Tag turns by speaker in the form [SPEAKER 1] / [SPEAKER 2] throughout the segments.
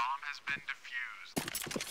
[SPEAKER 1] Bomb has been defused.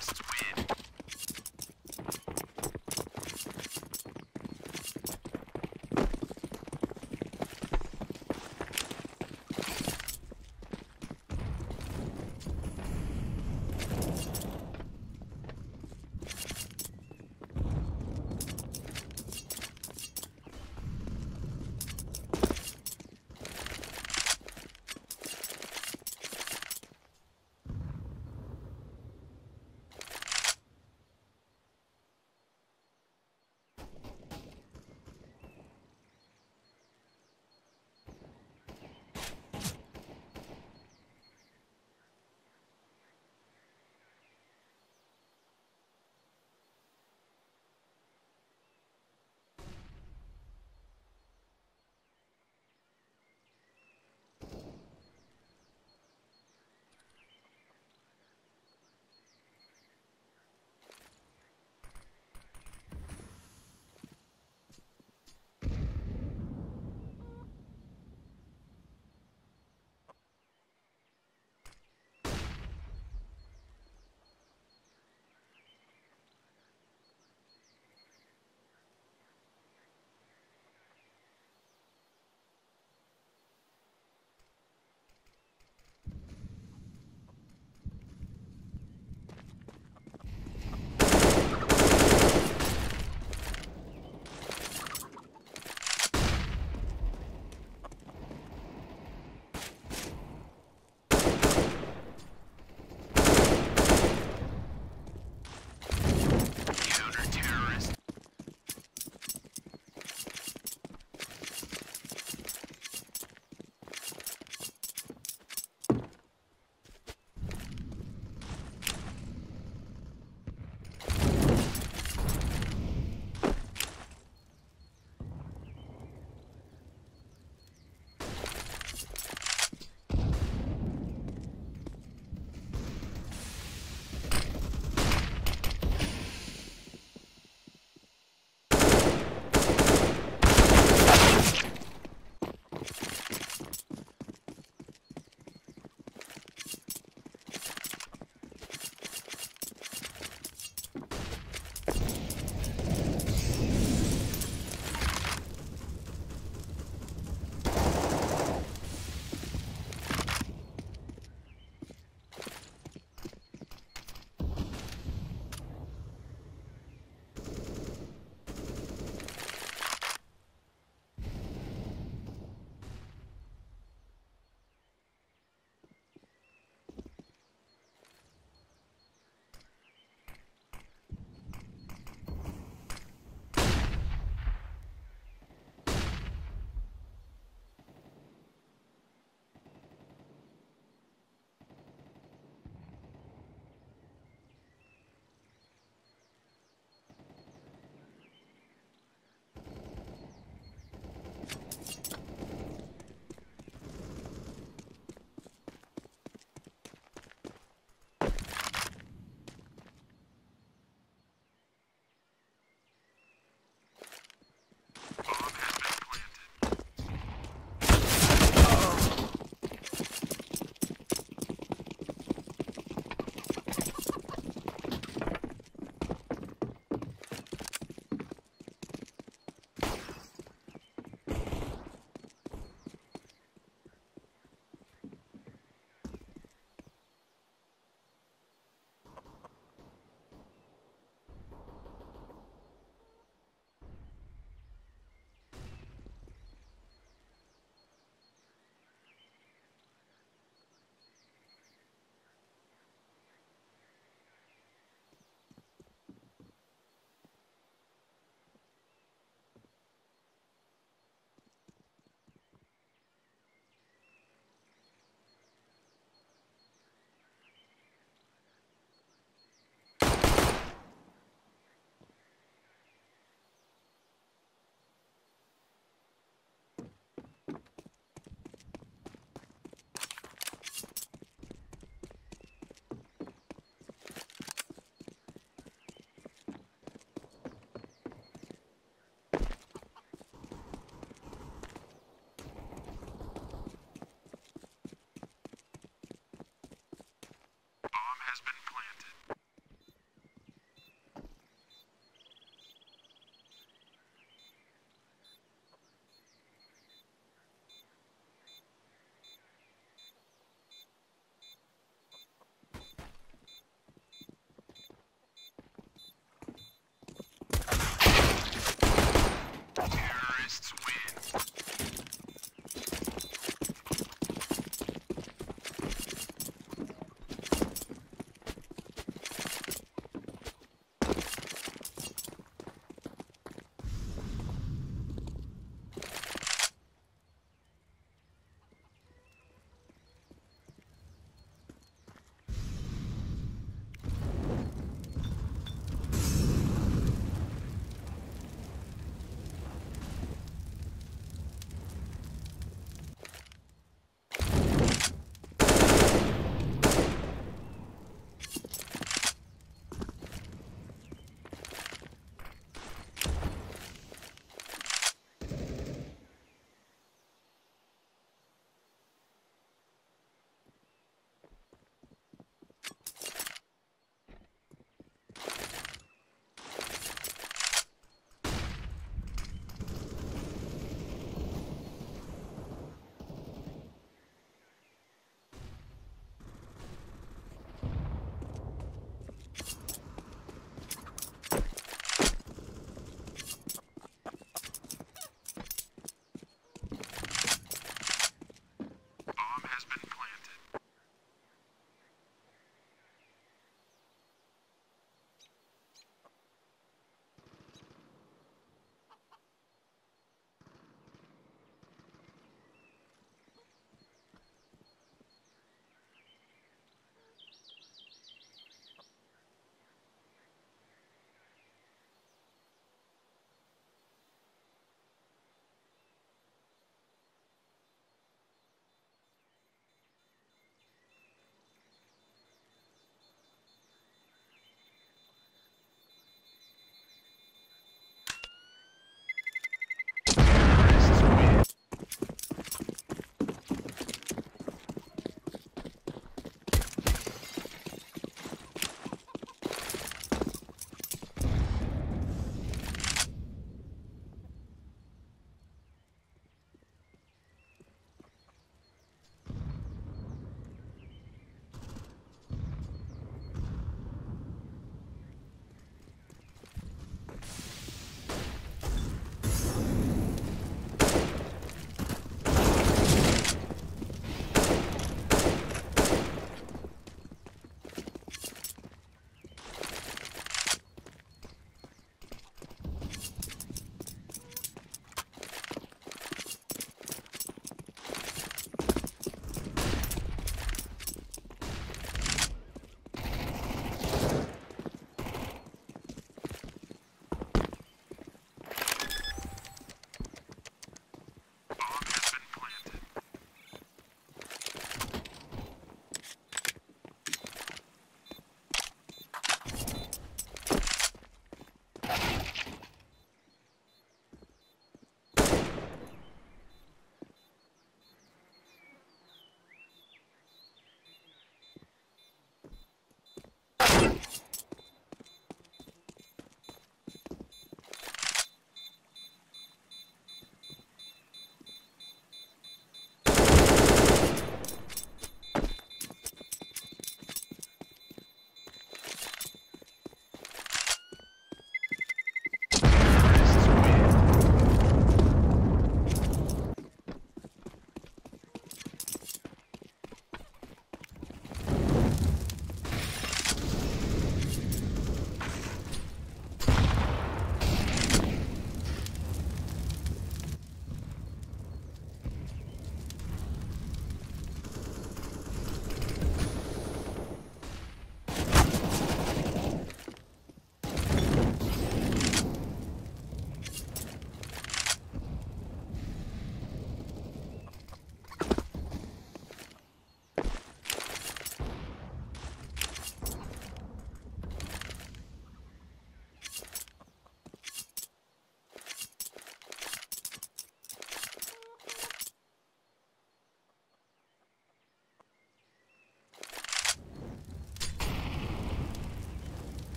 [SPEAKER 1] Last win.